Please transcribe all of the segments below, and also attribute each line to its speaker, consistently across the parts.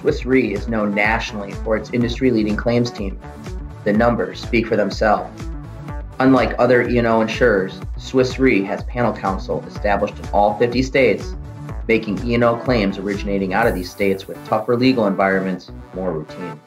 Speaker 1: Swiss Re is known nationally for its industry leading claims team. The numbers speak for themselves. Unlike other E&O insurers, Swiss Re has panel counsel established in all 50 states, making E&O claims originating out of these states with tougher legal environments more routine.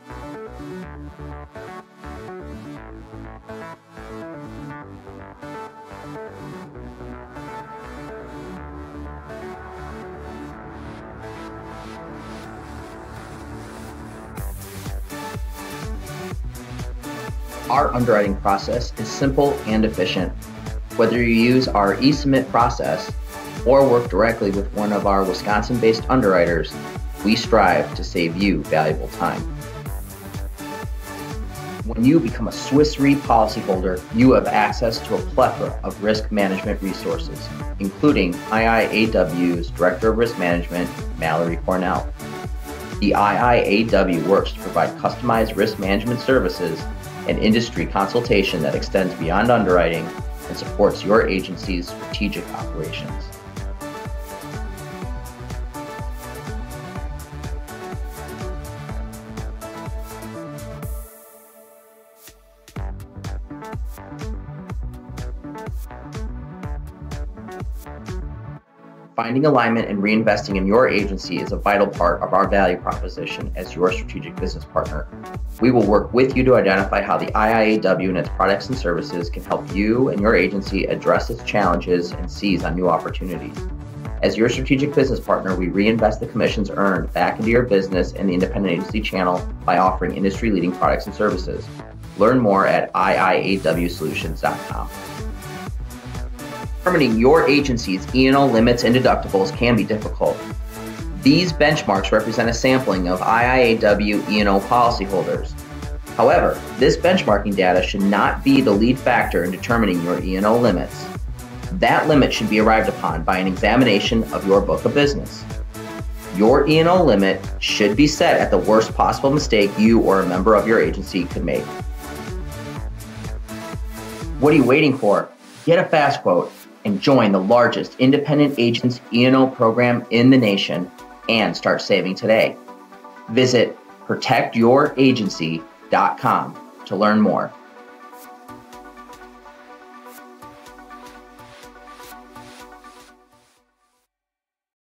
Speaker 1: Our underwriting process is simple and efficient. Whether you use our eSubmit process or work directly with one of our Wisconsin based underwriters, we strive to save you valuable time. When you become a Swiss Re policyholder, you have access to a plethora of risk management resources, including IIAW's Director of Risk Management, Mallory Cornell. The IIAW works to provide customized risk management services and industry consultation that extends beyond underwriting and supports your agency's strategic operations. Finding alignment and reinvesting in your agency is a vital part of our value proposition as your strategic business partner. We will work with you to identify how the IIAW and its products and services can help you and your agency address its challenges and seize on new opportunities. As your strategic business partner, we reinvest the commissions earned back into your business and the independent agency channel by offering industry leading products and services. Learn more at iiawsolutions.com. Determining your agency's E&O limits and deductibles can be difficult. These benchmarks represent a sampling of IIAW E&O policyholders. However, this benchmarking data should not be the lead factor in determining your E&O limits. That limit should be arrived upon by an examination of your book of business. Your E&O limit should be set at the worst possible mistake you or a member of your agency could make. What are you waiting for? Get a fast quote and join the largest independent agents E&O program in the nation and start saving today. Visit protectyouragency.com to learn more.